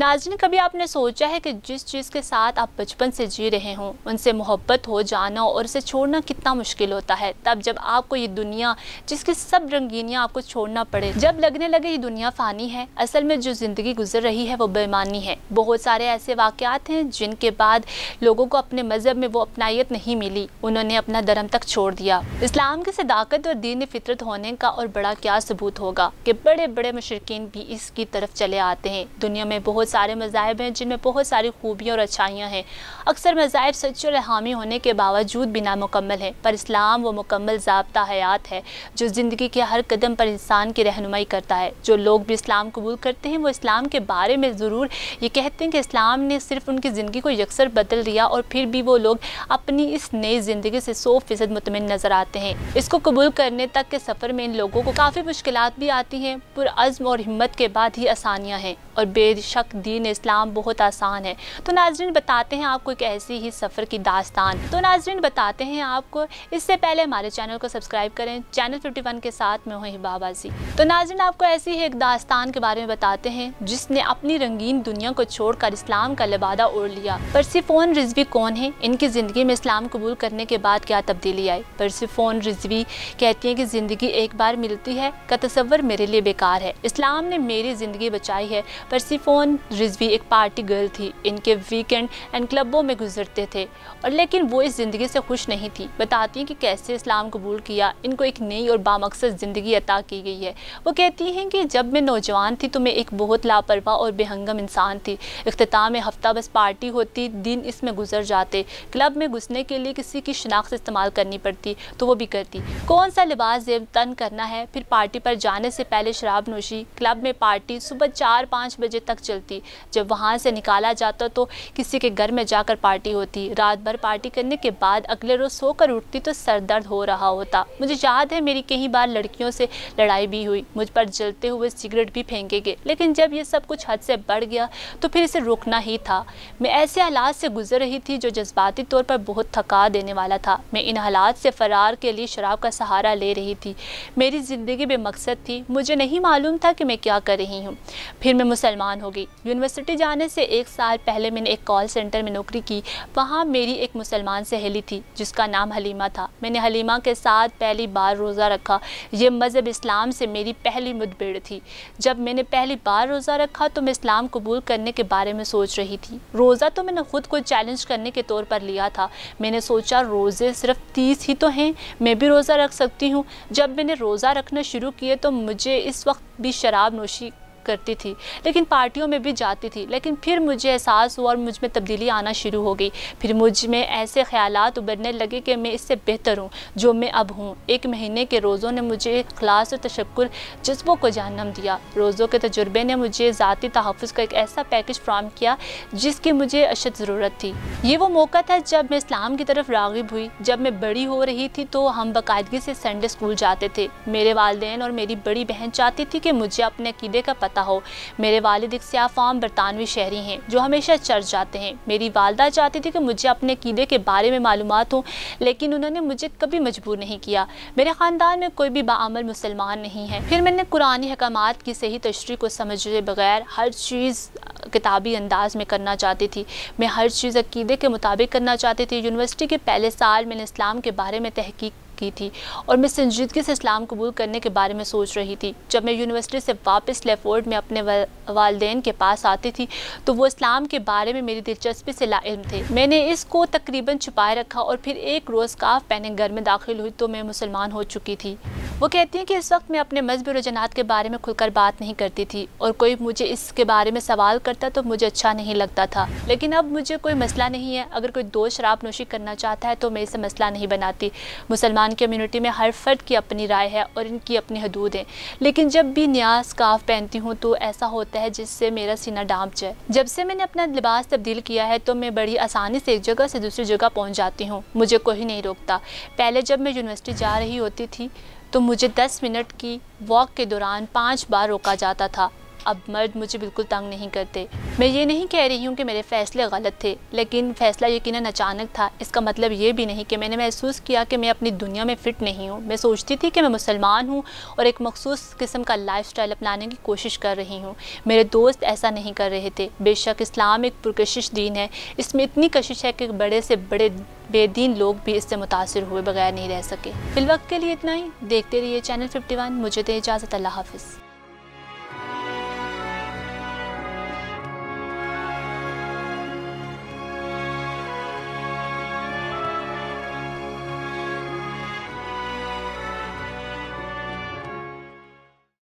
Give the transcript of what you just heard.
नाजन कभी आपने सोचा है कि जिस चीज़ के साथ आप बचपन से जी रहे हों, उनसे मोहब्बत हो, जाना और उसे छोड़ना कितना मुश्किल होता है? तब जब आपको ये दुनिया, जिसकी सब रंगीनियाँ आपको छोड़ना पड़े, जब लगने लगे ये दुनिया फ़ानी है, असल में जो ज़िंदगी गुजर रही है वो बेमानी है। बहुत सारे ऐसे वाक़ात हैं जिनके बाद लोगों को अपने मज़हब में वो अपनाइत नहीं मिली। उन्होंने अपना धर्म तक छोड़ दिया। इस्लाम की सदाकत और दीन फितरत होने का और बड़ा क्या सबूत होगा कि बड़े बड़े मशरकिन भी इसकी तरफ़ चले आते हैं। दुनिया में बहुत सारे मज़ाहब हैं, जिनमें बहुत सारी खूबियाँ और अच्छाइयाँ हैं। अक्सर मज़ाहब सच और हामी होने के बावजूद भी नामुकम्मल हैं, पर इस्लाम वो मुकम्मल जबता हयात है, जो ज़िंदगी के हर कदम पर इंसान की रहनुमाई करता है। जो लोग भी इस्लाम कबूल करते हैं, वो इस्लाम के बारे में ज़रूर ये कहते हैं कि इस्लाम ने सिर्फ़ उनकी ज़िंदगी को यकसर बदल दिया और फिर भी वो लोग अपनी इस नई ज़िंदगी से सौ फ़ीसद मुतमिन नज़र आते हैं। इसको कबूल करने तक के सफ़र में इन लोगों को काफ़ी मुश्किल भी आती हैं पुरज़म और हिम्मत के बाद ही आसानियाँ हैं और बेशक दीन इस्लाम बहुत आसान है। तो नाजरीन, बताते हैं आपको एक ऐसी ही सफ़र की दास्तान। तो नाजरीन, बताते हैं आपको, इससे पहले हमारे चैनल को सब्सक्राइब करें, चैनल 51 के साथ में हुई बाबाजी तो नाजरीन, आपको ऐसी ही एक दास्तान के बारे में बताते हैं, जिसने अपनी रंगीन दुनिया को छोड़कर इस्लाम का लिबादा ओढ़ लिया। परसिफोन रिजवी कौन है? इनकी ज़िंदगी में इस्लाम कबूल करने के बाद क्या तब्दीली आई? परसिफोन रिजवी कहती हैं कि ज़िंदगी एक बार मिलती है, का तस्वर मेरे लिए बेकार है। इस्लाम ने मेरी ज़िंदगी बचाई है। परसिफोन रिजवी एक पार्टी गर्ल थी, इनके वीकेंड एंड क्लबों में गुजरते थे। और लेकिन वो इस ज़िंदगी से खुश नहीं थी। बताती हैं कि कैसे इस्लाम कबूल किया, इनको एक नई और बामकसद ज़िंदगी अता की गई है। वो कहती हैं कि जब मैं नौजवान थी तो मैं एक बहुत लापरवाह और बेहंगम इंसान थी। अख्ताम हफ़्ता बस पार्टी होती, दिन इसमें गुजर जाते। क्लब में घुसने के लिए किसी की शनाख्त इस्तेमाल करनी पड़ती तो वो भी करती। कौन सा लिबास जेब तन करना है? फिर पार्टी पर जाने से पहले शराब नोशी क्लब में पार्टी सुबह चार पाँच बजे तक चलती। जब वहाँ से निकाला जाता तो किसी के घर में जाकर पार्टी होती। रात भर पार्टी करने के बाद अगले रोज़ सोकर उठती तो सर दर्द हो रहा होता। मुझे याद है मेरी कई बार लड़कियों से लड़ाई भी हुई। मुझ पर जलते हुए सिगरेट भी फेंके गए लेकिन जब ये सब कुछ हद से बढ़ गया तो फिर इसे रोकना ही था। मैं ऐसे हालात से गुजर रही थी जो जज्बाती तौर पर बहुत थका देने वाला था। मैं इन हालात से फ़रार के लिए शराब का सहारा ले रही थी। मेरी ज़िंदगी बेमकसद थी। मुझे नहीं मालूम था कि मैं क्या कर रही हूँ। फिर मैं मुसलमान हो गई। यूनिवर्सिटी जाने से एक साल पहले मैंने एक कॉल सेंटर में नौकरी की। वहाँ मेरी एक मुसलमान सहेली थी, जिसका नाम हलीमा था। मैंने हलीमा के साथ पहली बार रोज़ा रखा। ये मज़हब इस्लाम से मेरी पहली मुठभेड़ थी। जब मैंने पहली बार रोज़ा रखा तो मैं इस्लाम कबूल करने के बारे में सोच रही थी। रोज़ा तो मैंने ख़ुद को चैलेंज करने के तौर पर लिया था। मैंने सोचा, रोज़े सिर्फ़ तीस ही तो हैं, मैं भी रोज़ा रख सकती हूँ। जब मैंने रोज़ा रखना शुरू किए तो मुझे इस वक्त भी शराब नोशी करती थी। लेकिन पार्टियों में भी जाती थी। लेकिन फिर मुझे एहसास हुआ और मुझमें तब्दीली आना शुरू हो गई। फिर मुझमें ऐसे ख्याल उभरने लगे कि मैं इससे बेहतर हूँ, जो मैं अब हूँ। एक महीने के रोज़ों ने मुझे खलास और तशक्र जज्बों को जन्म दिया। रोज़ों के तजुर्बे ने मुझे ज़ाती तहफ़ का एक ऐसा पैकेज फ्राहम किया, जिसकी मुझे अशद ज़रूरत थी। ये वो मौका था जब मैं इस्लाम की तरफ़ रागब हुई। जब मैं बड़ी हो रही थी तो हम बाकायदगी से संडे स्कूल जाते थे। मेरे वालदेन और मेरी बड़ी बहन चाहती थी कि मुझे अपने अकीदे का पता हो। मेरे वालिद एक सियाफाम बरतानवी शहरी हैं, जो हमेशा चर्च जाते हैं। मेरी वालदा चाहती थी कि मुझे अपने कीदे के बारे में मालूम हो, लेकिन उन्होंने मुझे कभी मजबूर नहीं किया। मेरे ख़ानदान में कोई भी बामल मुसलमान नहीं है। फिर मैंने कुरानी हकाम की सही तशरी को समझे बगैर हर चीज़ किताबी अंदाज में करना चाहती थी। मैं हर चीज़ अकीदे के मुताबिक करना चाहती थी। यूनिवर्सिटी के पहले साल मैंने इस्लाम के बारे में तहकीक की थी और मैं संजीदगी से इस्लाम कबूल करने के बारे में सोच रही थी। जब मैं यूनिवर्सिटी से वापस लेफोर्ड में अपने वालदेन के पास आती थी तो वो इस्लाम के बारे में मेरी दिलचस्पी से लाइम थे। मैंने इसको तकरीबन छुपाए रखा और फिर एक रोज़ काफ पहने घर में दाखिल हुई तो मैं मुसलमान हो चुकी थी। वो कहती हैं कि इस वक्त मैं अपने मजहबी रुझानात के बारे में खुलकर बात नहीं करती थी और कोई मुझे इसके बारे में सवाल करता तो मुझे अच्छा नहीं लगता था। लेकिन अब मुझे कोई मसला नहीं है। अगर कोई दो शराब नोशी करना चाहता है तो मैं इसे मसला नहीं बनाती। मुसलमान कम्युनिटी में हर फ़र्द की अपनी राय है और इनकी अपनी हदूद हैं। लेकिन जब भी न्याज स्काफ पहनती हूँ तो ऐसा होता है जिससे मेरा सीना डांप जाए। जब से मैंने अपना लिबास तब्दील किया है तो मैं बड़ी आसानी से एक जगह से दूसरी जगह पहुँच जाती हूँ। मुझे कोई नहीं रोकता। पहले जब मैं यूनिवर्सिटी जा रही होती थी तो मुझे 10 मिनट की वॉक के दौरान पाँच बार रोका जाता था। अब मर्द मुझे बिल्कुल तंग नहीं करते। मैं ये नहीं कह रही हूँ कि मेरे फ़ैसले गलत थे, लेकिन फ़ैसला यकीन अचानक था। इसका मतलब ये भी नहीं कि मैंने महसूस किया कि मैं अपनी दुनिया में फ़िट नहीं हूँ। मैं सोचती थी कि मैं मुसलमान हूँ और एक मखसूस किस्म का लाइफ स्टाइल अपनाने की कोशिश कर रही हूँ। मेरे दोस्त ऐसा नहीं कर रहे थे। बेशक इस्लाम एक पुरकशिश दीन है। इसमें इतनी कशिश है कि बड़े से बड़े बेदीन लोग भी इससे मुतासर हुए बगैर नहीं रह सके। फिल वक्त के लिए इतना ही। देखते रहिए चैनल 51 मुझे दे इजाज़त। अल्लाह हाफिज़।